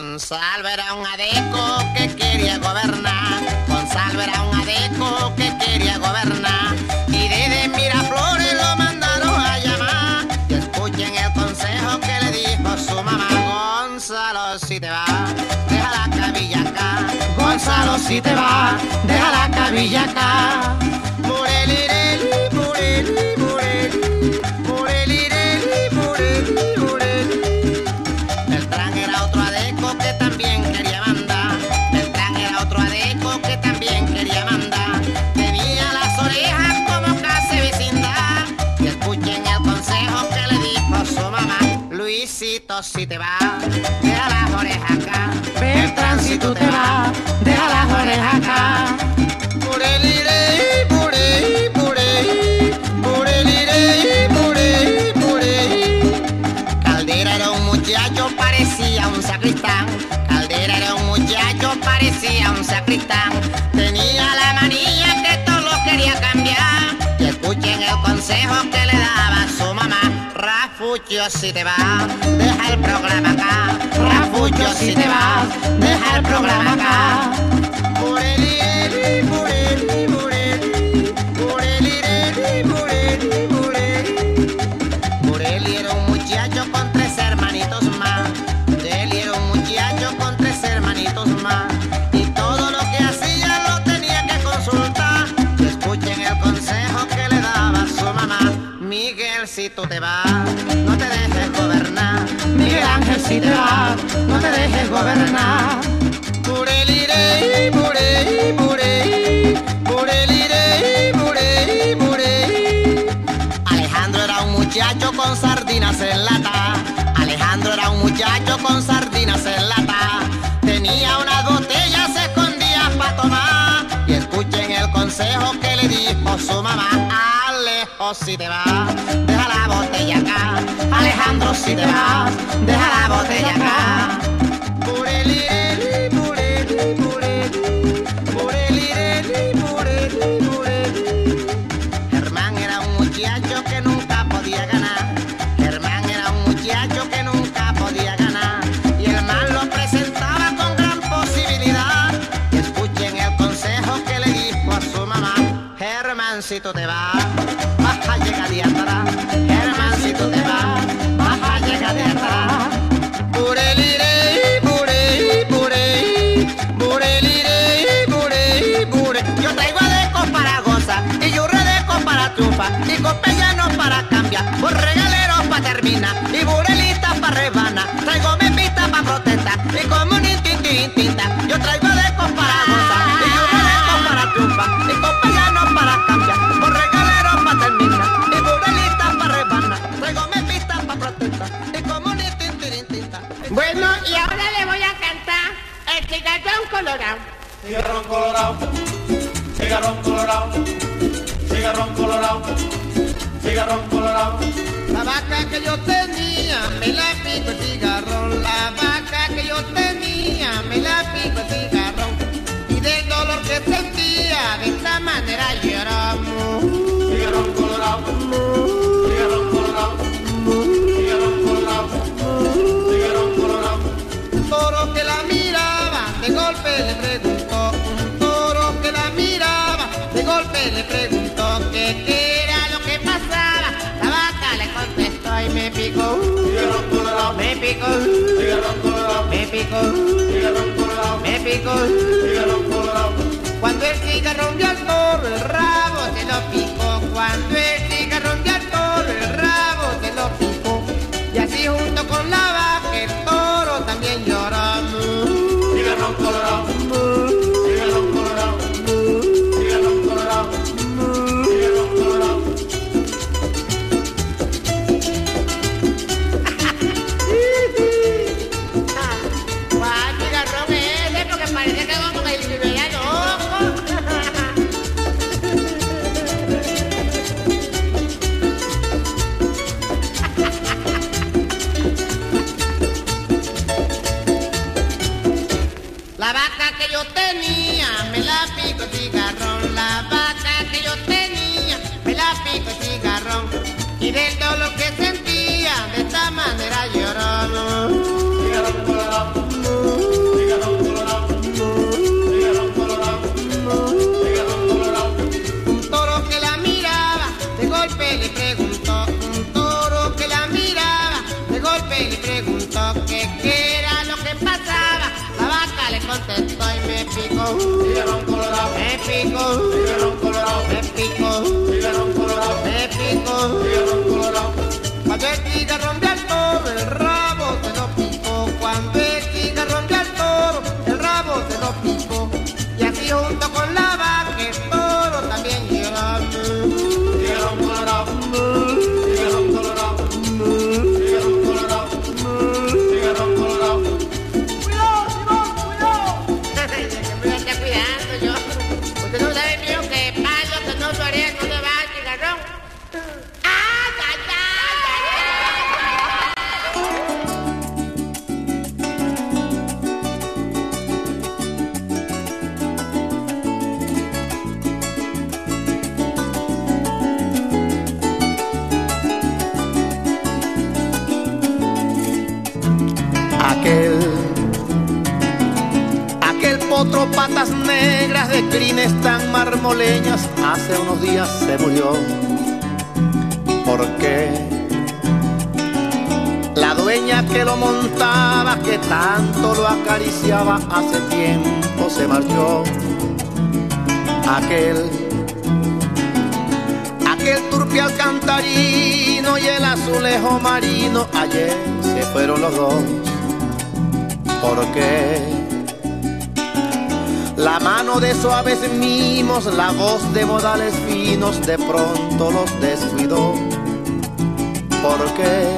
Gonzalo era un adeco que quería gobernar. Gonzalo era un adeco que quería gobernar. Y desde Miraflores lo mandaron a llamar. Y escuchen el consejo que le dijo su mamá. Gonzalo, si te vas, deja la cabilla acá. Gonzalo, si te vas, deja la cabilla acá. Mureli, mureli, Si te vas, deja las orejas acá. Beltrán, si tú te vas, deja las orejas acá. Murelirey, murey, murey, murelirey, murey, murey. Caldera era un muchacho, parecía un sacristán. Caldera era un muchacho, parecía un sacristán. Rafucho, si te vas, deja el programa acá. Rafucho, si te vas, deja el programa acá. Mureli, mureli, no te dejes gobernar. Murelirey, murey, murey, murelirey, murey, murey. Alejandro era un muchacho con sardinas en lata. Alejandro era un muchacho con sardinas en lata. Tenía unas botellas escondidas para tomar. Y escuchen el consejo que le dijo su mamá. Alejo, si te vas, deja la botella acá. Alejandro, si te vas, deja la botella acá. Germán era un muchacho que nunca podía ganar. Germán era un muchacho que nunca podía ganar. Y el mal lo presentaba con gran posibilidad. Escuchen el consejo que le dijo a su mamá. Germán, si tú te vas cigarrón colorado. Cigarrón colorado, cigarrón colorado, cigarrón colorado, cigarrón colorado. La vaca que yo tenía me la pico el cigarrón. La vaca que yo tenía me la pico el cigarrón. Y del dolor que sentía de esta manera lloramos. Cigarrón colorado, le preguntó. Un toro que la miraba de golpe le preguntó que qué era lo que pasaba. La vaca le contestó y me picó. Me picó. Me picó. Me picó. Cuando el cigarrón vio al toro, el rabo se lo picó. Cuando el cigarrón vio al toro, el rabo se lo picó. Y así junto con la vaca, golpe le preguntó un toro que la miraba, de golpe le preguntó qué era lo que pasaba. La vaca le contestó y me picó, uh, un colorado, me picó, uh, un colorado, me picó, un colorado, me picó, un colorado. Patas negras de crines tan marmoleñas hace unos días se murió. Porque la dueña que lo montaba, que tanto lo acariciaba, hace tiempo se marchó. Aquel, aquel turpial cantarino y el azulejo marino, ayer se fueron los dos porque la mano de suaves mimos, la voz de modales finos, de pronto los descuidó. Porque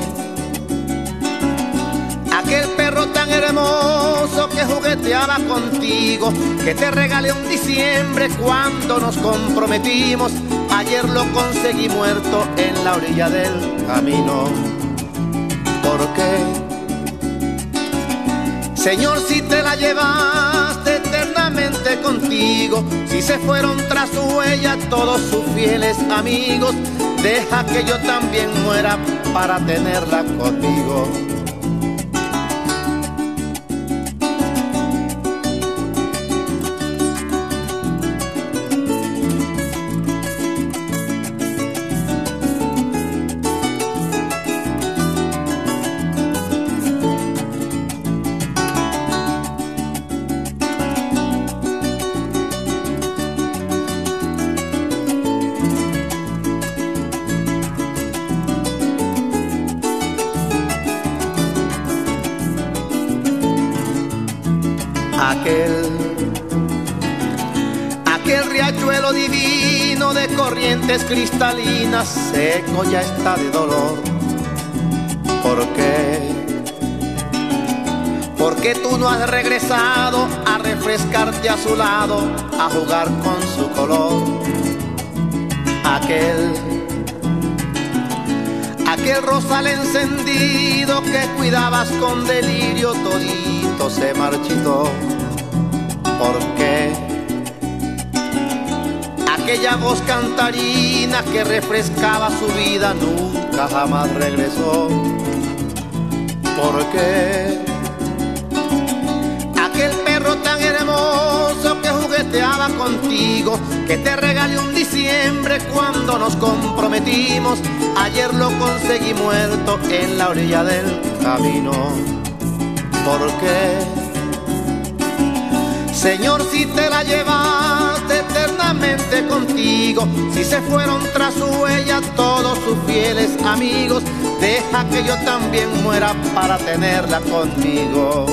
aquel perro tan hermoso que jugueteaba contigo, que te regalé un diciembre cuando nos comprometimos, ayer lo conseguí muerto en la orilla del camino. Porque Señor, si te la llevaste contigo, si se fueron tras su huella todos sus fieles amigos, deja que yo también muera para tenerla conmigo. Aquel, aquel riachuelo divino de corrientes cristalinas, seco ya está de dolor. ¿Por qué? Porque tú no has regresado a refrescarte a su lado, a jugar con su color. Aquel, aquel rosal encendido que cuidabas con delirio se marchitó. ¿Por qué? Aquella voz cantarina que refrescaba su vida nunca jamás regresó. ¿Por qué? Aquel perro tan hermoso que jugueteaba contigo, que te regalé un diciembre cuando nos comprometimos, ayer lo conseguí muerto en la orilla del camino. ¿Por qué? Señor, si te la llevaste eternamente contigo, si se fueron tras su huella todos sus fieles amigos, deja que yo también muera para tenerla conmigo.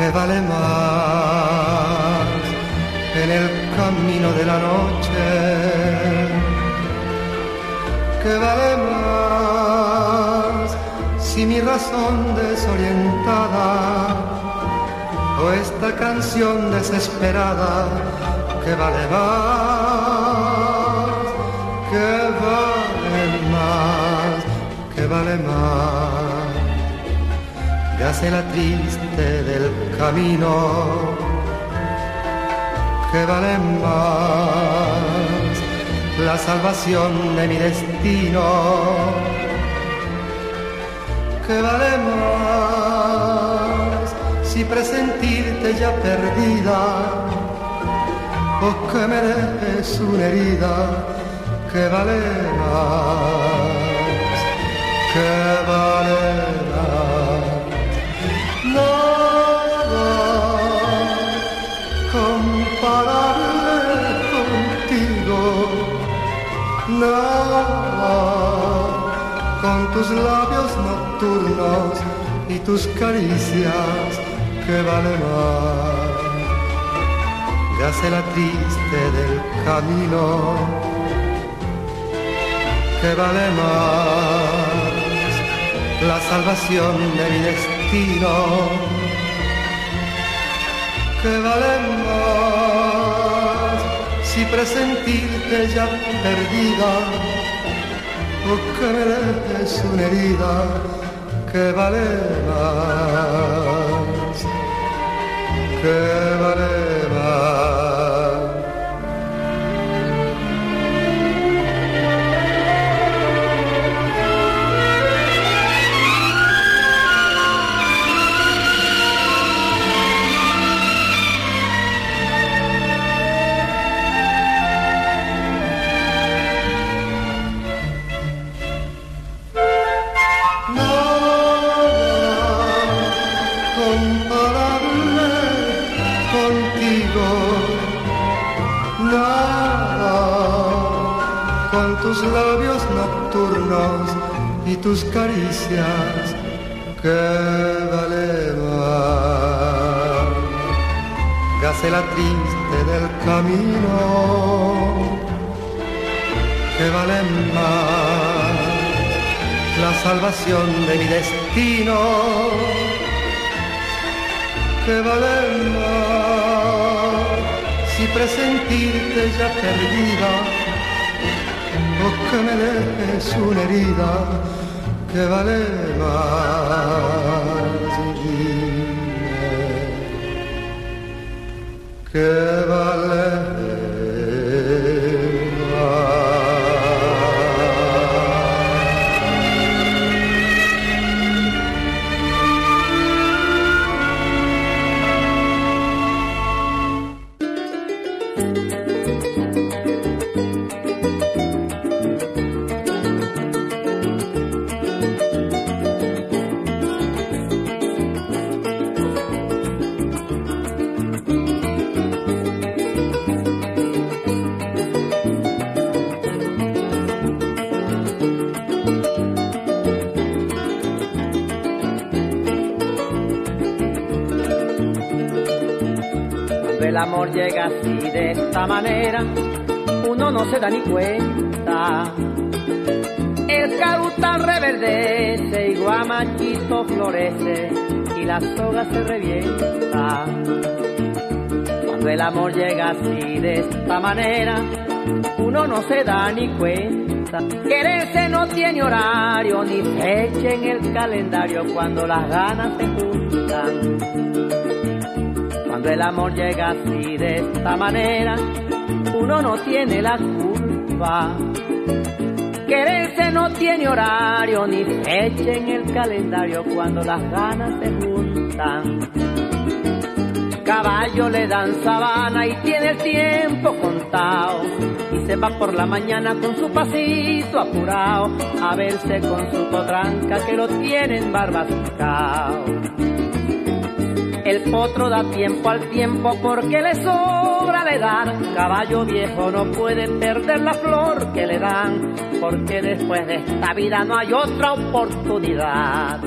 ¿Qué vale más en el camino de la noche? ¿Qué vale más si mi razón desorientada o esta canción desesperada que vale más, que vale más, que vale más. Hace la triste del camino, que vale más la salvación de mi destino, que vale más si presentirte ya perdida o que me dejes una herida que vale más, que vale tus labios nocturnos y tus caricias que vale más. Ya sé la triste del camino que vale más la salvación de mi destino, que vale más si presentirte ya perdida que me dejes una herida que vale más, que vale con tus labios nocturnos y tus caricias que vale más. Gacela la triste del camino que vale más la salvación de mi destino que vale más si presentirte ya perdida o que me dejes una herida que vale más dime, que vale Cuando el amor llega así de esta manera, uno no se da ni cuenta. El carutal reverdece y guamachito florece y la soga se revienta. Cuando el amor llega así de esta manera, uno no se da ni cuenta. Quererse no tiene horario ni fecha en el calendario cuando las ganas se juntan. Cuando el amor llega así de esta manera, uno no tiene la culpa. Quererse no tiene horario ni fecha en el calendario cuando las ganas se juntan. Caballo le dan sabana y tiene el tiempo contado. Y se va por la mañana con su pasito apurado a verse con su potranca que lo tienen barbascao. El potro da tiempo al tiempo porque le sobra le dan. Caballo viejo no puede perder la flor que le dan, porque después de esta vida no hay otra oportunidad.